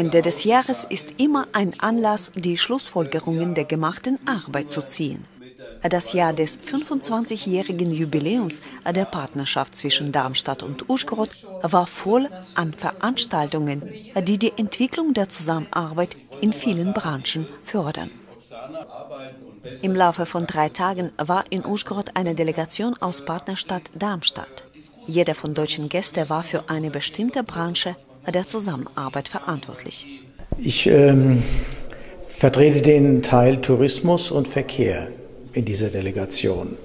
Ende des Jahres ist immer ein Anlass, die Schlussfolgerungen der gemachten Arbeit zu ziehen. Das Jahr des 25-jährigen Jubiläums der Partnerschaft zwischen Darmstadt und Uschgorod war voll an Veranstaltungen, die die Entwicklung der Zusammenarbeit in vielen Branchen fördern. Im Laufe von drei Tagen war in Uschgorod eine Delegation aus Partnerstadt Darmstadt. Jeder von deutschen Gästen war für eine bestimmte Branche der Zusammenarbeit verantwortlich. Ich ähm, vertrete den Teil Tourismus und Verkehr in dieser Delegation.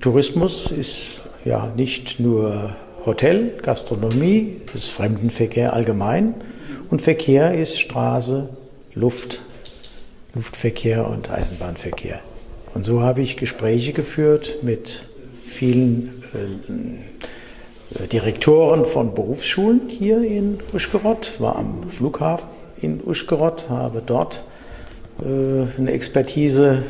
Tourismus ist ja nicht nur Hotel, Gastronomie, ist Fremdenverkehr allgemein und Verkehr ist Straße, Luft, Luftverkehr und Eisenbahnverkehr. Und so habe ich Gespräche geführt mit vielen äh, Direktoren von Berufsschulen hier in Uschgerod, war am Flughafen in Uschgerod, habe dort äh, eine Expertise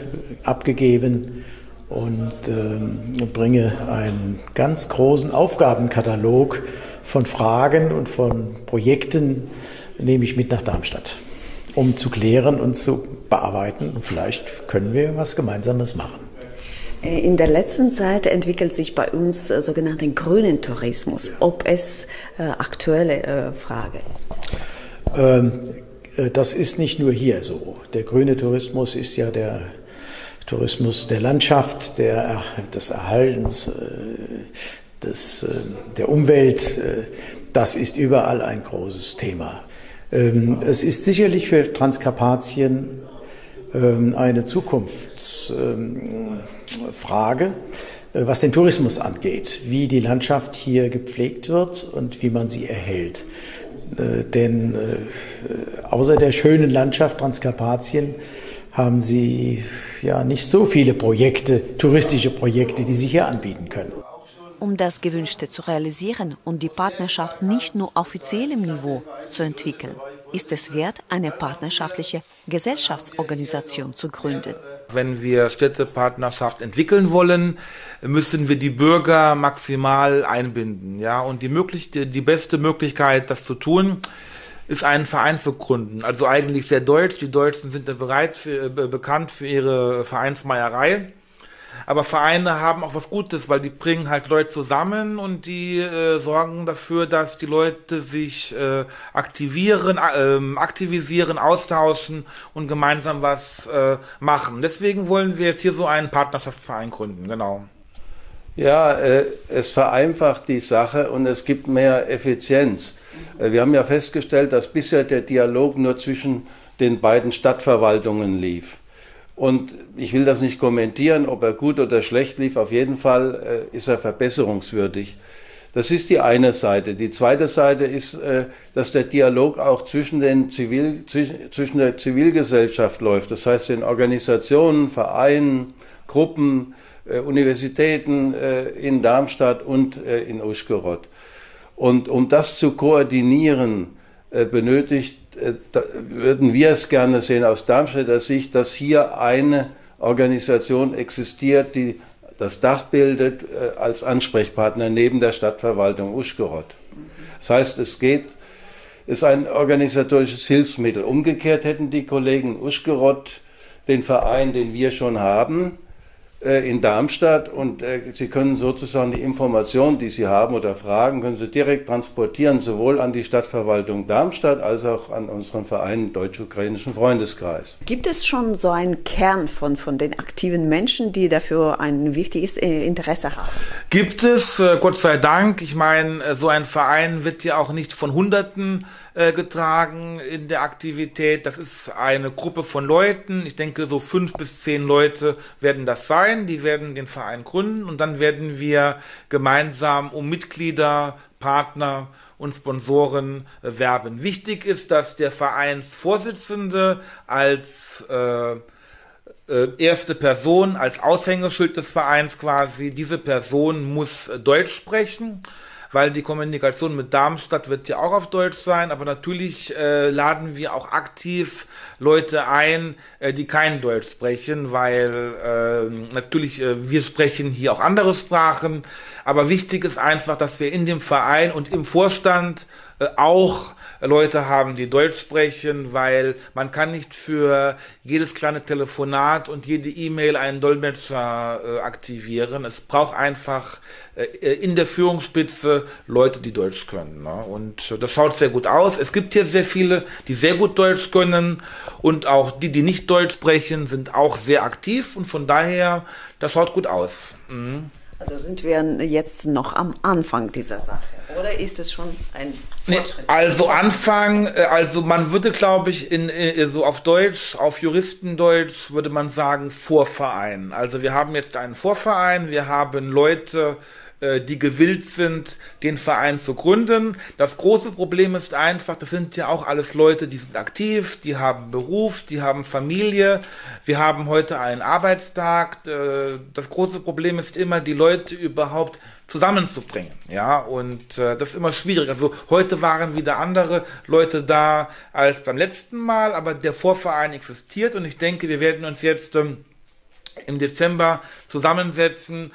abgegeben und äh, bringe einen ganz großen Aufgabenkatalog von Fragen und von Projekten nehme ich mit nach Darmstadt, um zu klären und zu bearbeiten. Und vielleicht können wir was Gemeinsames machen. Äh, in der letzten Zeit entwickelt sich bei uns äh, sogenannten grünen Tourismus, ob es äh, aktuelle äh, Frage ist. Ähm, äh, das ist nicht nur hier so. Der grüne Tourismus ist ja der Tourismus der Landschaft, der, des Erhaltens, des, der Umwelt. Das ist überall ein großes Thema. Ähm, es ist sicherlich für Transkarpatien eine Zukunftsfrage, was den Tourismus angeht, wie die Landschaft hier gepflegt wird und wie man sie erhält. Äh, denn äh, außer der schönen Landschaft Transkarpatien haben sie ja nicht so viele Projekte, touristische Projekte, die sich hier anbieten können. Um das Gewünschte zu realisieren und die Partnerschaft nicht nur auf offiziellem Niveau zu entwickeln, ist es wert, eine partnerschaftliche Gesellschaftsorganisation zu gründen. Wenn wir Städtepartnerschaft entwickeln wollen, müssen wir die Bürger maximal einbinden. Ja, und die, möglich die beste Möglichkeit, das zu tun, ist einen Verein zu gründen. Also eigentlich sehr deutsch. Die Deutschen sind bereit für, äh, bekannt für ihre Vereinsmeierei. Aber Vereine haben auch was Gutes, weil die bringen halt Leute zusammen und die äh, sorgen dafür, dass die Leute sich äh, aktivieren, äh, aktivisieren, austauschen und gemeinsam was äh, machen. Deswegen wollen wir jetzt hier so einen Partnerschaftsverein gründen, genau. Ja, äh, es vereinfacht die Sache und es gibt mehr Effizienz. Äh, wir haben ja festgestellt, dass bisher der Dialog nur zwischen den beiden Stadtverwaltungen lief. Und ich will das nicht kommentieren, ob er gut oder schlecht lief. Auf jeden Fall äh, ist er verbesserungswürdig. Das ist die eine Seite. Die zweite Seite ist, äh, dass der Dialog auch zwischen, den Zivil, zwischen der Zivilgesellschaft läuft. Das heißt, den Organisationen, Vereinen, Gruppen, äh, Universitäten in Darmstadt und in Uschgorod. Und um das zu koordinieren, benötigt äh, würden wir es gerne sehen aus Darmstädter Sicht, dass hier eine Organisation existiert, die das Dach bildet äh, als Ansprechpartner neben der Stadtverwaltung Uschgorod. Das heißt, es geht, ist ein organisatorisches Hilfsmittel. Umgekehrt hätten die Kollegen Uschgorod den Verein, den wir schon haben, äh, in Darmstadt und äh, Sie können sozusagen die Informationen, die Sie haben oder Fragen, können Sie direkt transportieren, sowohl an die Stadtverwaltung Darmstadt als auch an unseren Verein Deutsch-Ukrainischen Freundeskreis. Gibt es schon so einen Kern von, von den aktiven Menschen, die dafür ein wichtiges äh, Interesse haben? Gibt es, Gott sei Dank. Ich meine, so ein Verein wird ja auch nicht von Hunderten äh, getragen in der Aktivität. Das ist eine Gruppe von Leuten. Ich denke, so fünf bis zehn Leute werden das sein. Die werden den Verein gründen und dann werden wir gemeinsam um Mitglieder, Partner und Sponsoren äh, werben. Wichtig ist, dass der Vereinsvorsitzende als äh, äh, erste Person, als Aushängeschild des Vereins quasi, diese Person muss äh, Deutsch sprechen weil die Kommunikation mit Darmstadt wird ja auch auf Deutsch sein, aber natürlich äh, laden wir auch aktiv Leute ein, äh, die kein Deutsch sprechen, weil äh, natürlich äh, wir sprechen hier auch andere Sprachen, aber wichtig ist einfach, dass wir in dem Verein und im Vorstand äh, auch Leute haben, die Deutsch sprechen, weil man kann nicht für jedes kleine Telefonat und jede E-Mail einen Dolmetscher äh, aktivieren. Es braucht einfach äh, in der Führungsspitze Leute, die Deutsch können. Ne? Und das schaut sehr gut aus. Es gibt hier sehr viele, die sehr gut Deutsch können und auch die, die nicht Deutsch sprechen, sind auch sehr aktiv und von daher, das schaut gut aus. Mhm. Also sind wir jetzt noch am Anfang dieser Sache oder ist es schon ein Fortschritt? Nee, also Anfang, äh, also man würde glaube ich in, in, äh, so auf Deutsch, auf Juristendeutsch würde man sagen Vorverein. Also wir haben jetzt einen Vorverein, wir haben Leute, äh, die gewillt sind, den Verein zu gründen. Das große Problem ist einfach, das sind ja auch alles Leute, die sind aktiv, die haben Beruf, die haben Familie. Wir haben heute einen Arbeitstag. Äh, das große Problem ist immer, die Leute überhaupt zusammenzubringen. Ja, und äh, das ist immer schwierig. Also heute waren wieder andere Leute da als beim letzten Mal, aber der Vorverein existiert und ich denke, wir werden uns jetzt ähm, im Dezember zusammensetzen,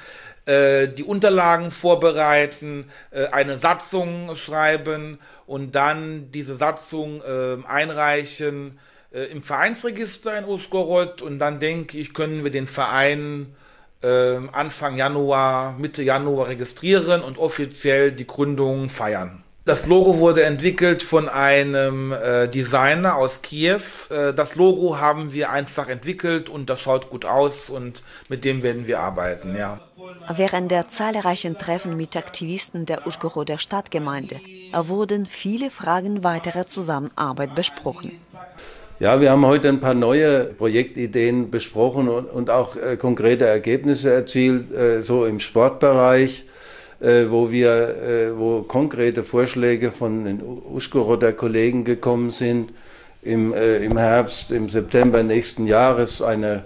die Unterlagen vorbereiten, äh, eine Satzung schreiben und dann diese Satzung äh, einreichen im Vereinsregister in Uskoroth und dann denke ich, können wir den Verein Anfang Januar, Mitte Januar registrieren und offiziell die Gründung feiern. Das Logo wurde entwickelt von einem äh, Designer aus Kiew. Äh, das Logo haben wir einfach entwickelt und das schaut gut aus und mit dem werden wir arbeiten, ja. Während der zahlreichen Treffen mit Aktivisten der Uschgoroder Stadtgemeinde wurden viele Fragen weiterer Zusammenarbeit besprochen. Ja, wir haben heute ein paar neue Projektideen besprochen und, und auch äh, konkrete Ergebnisse erzielt, äh, so im Sportbereich wo wir, äh, wo konkrete Vorschläge von den Uschgoroder Kollegen gekommen sind, im, äh, im Herbst, im September nächsten Jahres eine,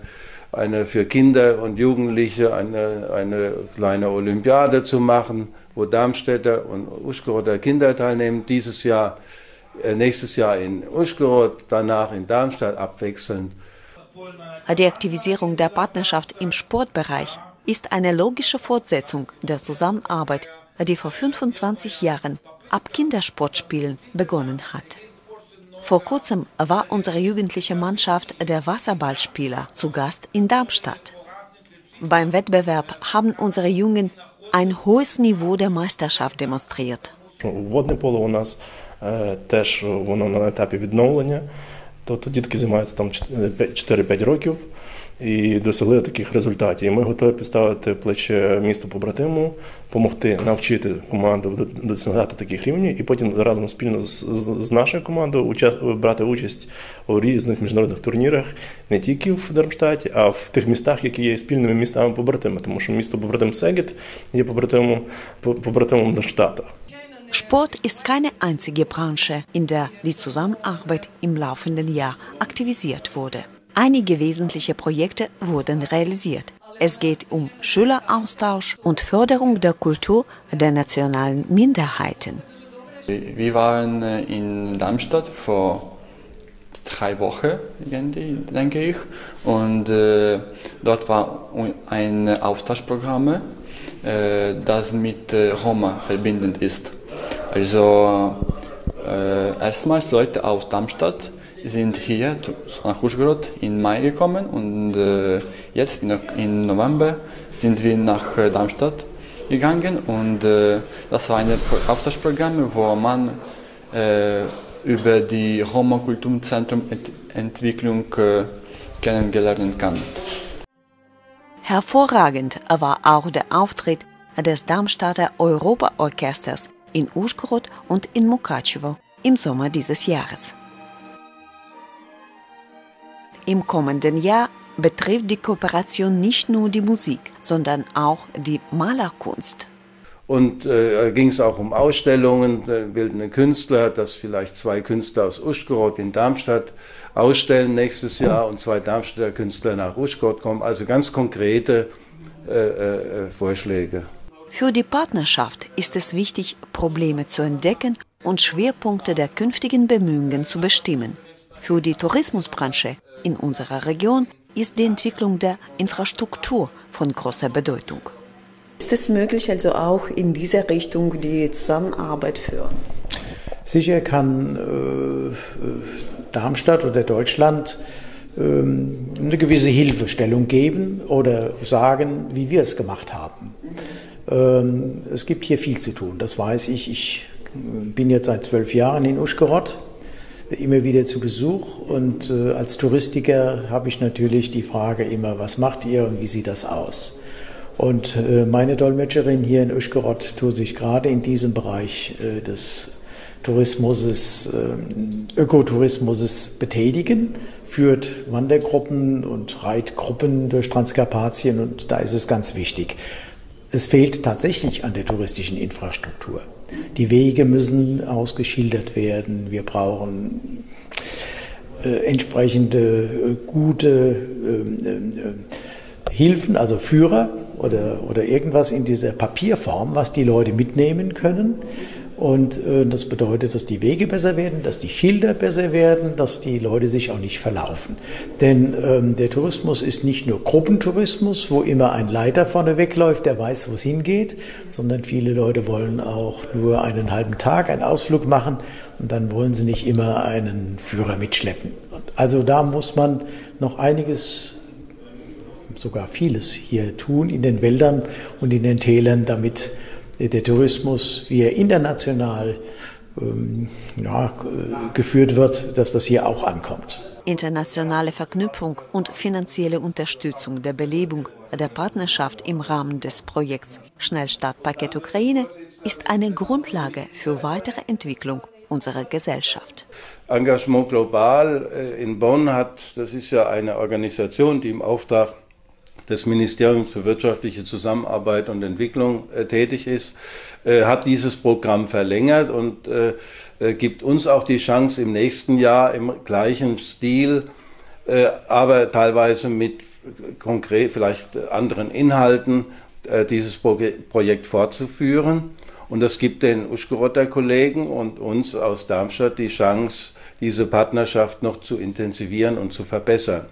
eine für Kinder und Jugendliche eine, eine kleine Olympiade zu machen, wo Darmstädter und Uschgoroder Kinder teilnehmen. Dieses Jahr, äh, nächstes Jahr in Uschgorod, danach in Darmstadt abwechselnd. Die Aktivisierung der Partnerschaft im Sportbereich ist eine logische Fortsetzung der Zusammenarbeit, die vor 25 Jahren ab Kindersportspielen begonnen hat. Vor kurzem war unsere jugendliche Mannschaft der Wasserballspieler zu Gast in Darmstadt. Beim Wettbewerb haben unsere Jungen ein hohes Niveau der Meisterschaft demonstriert. Водне поле у нас теж воно на етапі відновлення. Тобто дітки займаються там 4-5 років І досягли таких результатів. І Ми готові підставити плече місту побратиму, допомогти навчити команду досягати таких рівнів, і потім разом спільно з, з нашою командою брати участь у різних міжнародних турнірах не тільки в Дармштаті, а в тих містах, які є спільними містами побратими, тому що місто побратим Сегет є побратимом побратимом Дармштата. Sport ist keine einzige Branche, in der die Zusammenarbeit im laufenden Jahr aktivisiert wurde. Einige wesentliche Projekte wurden realisiert. Es geht um Schüleraustausch und Förderung der Kultur der nationalen Minderheiten. Wir waren äh, in Darmstadt vor drei Wochen, denke ich, und äh, dort war ein Austauschprogramm, äh, das mit Roma verbindend ist. Also erstmals Leute aus Darmstadt sind hier nach Uschgorod im Mai gekommen und äh, jetzt im November sind wir nach äh, Darmstadt gegangen und äh, das war ein Austauschprogramm, wo man äh, über die Roma Kulturzentrum Entwicklung äh, kennengelernt kann. Hervorragend war auch der Auftritt des Darmstadter Europaorchesters in Uschgorod und in Mukachevo im Sommer dieses Jahres. Im kommenden Jahr betrifft die Kooperation nicht nur die Musik, sondern auch die Malerkunst. Und äh, ging es auch um Ausstellungen, äh, bildende Künstler, dass vielleicht zwei Künstler aus Uschgorod in Darmstadt ausstellen nächstes Jahr und zwei Darmstädter Künstler nach Uschgorod kommen. Also ganz konkrete äh, äh, Vorschläge. Für die Partnerschaft ist es wichtig, Probleme zu entdecken und Schwerpunkte der künftigen Bemühungen zu bestimmen. Für die Tourismusbranche in unserer Region ist die Entwicklung der Infrastruktur von großer Bedeutung. Ist es möglich, also auch in dieser Richtung die Zusammenarbeit führen? Sicher kann äh, Darmstadt oder Deutschland ähm, eine gewisse Hilfestellung geben oder sagen, wie wir es gemacht haben. Ähm, es gibt hier viel zu tun, das weiß ich. Ich bin jetzt seit zwölf Jahren in Uschgorod, immer wieder zu Besuch und äh, als Touristiker habe ich natürlich die Frage immer, was macht ihr und wie sieht das aus? Und äh, meine Dolmetscherin hier in Uschgorod tut sich gerade in diesem Bereich äh, des Tourismus, Ökotourismus betätigen, führt Wandergruppen und Reitgruppen durch Transkarpatien und da ist es ganz wichtig. Es fehlt tatsächlich an der touristischen Infrastruktur. Die Wege müssen ausgeschildert werden. Wir brauchen äh, entsprechende äh, gute äh, äh, Hilfen, also Führer oder, oder irgendwas in dieser Papierform, was die Leute mitnehmen können. Und äh, das bedeutet, dass die Wege besser werden, dass die Schilder besser werden, dass die Leute sich auch nicht verlaufen. Denn ähm, der Tourismus ist nicht nur Gruppentourismus, wo immer ein Leiter vorne wegläuft, der weiß, wo es hingeht, sondern viele Leute wollen auch nur einen halben Tag einen Ausflug machen und dann wollen sie nicht immer einen Führer mitschleppen. Also da muss man noch einiges sogar vieles hier tun in den Wäldern und in den Tälern, damit der Tourismus, wie er international ähm, ja, geführt wird, dass das hier auch ankommt. Internationale Verknüpfung und finanzielle Unterstützung der Belebung der Partnerschaft im Rahmen des Projekts Schnellstartpaket Ukraine ist eine Grundlage für weitere Entwicklung unserer Gesellschaft. Engagement Global äh, in Bonn hat, das ist ja eine Organisation, die im Auftrag des Ministeriums für wirtschaftliche Zusammenarbeit und Entwicklung äh, tätig ist, äh, hat dieses Programm verlängert und äh, äh gibt uns auch die Chance im nächsten Jahr im gleichen Stil, äh, aber teilweise mit konkret vielleicht anderen Inhalten äh, dieses Pro Projekt fortzuführen. Und das gibt den Uschgorotter Kollegen und uns aus Darmstadt die Chance, diese Partnerschaft noch zu intensivieren und zu verbessern.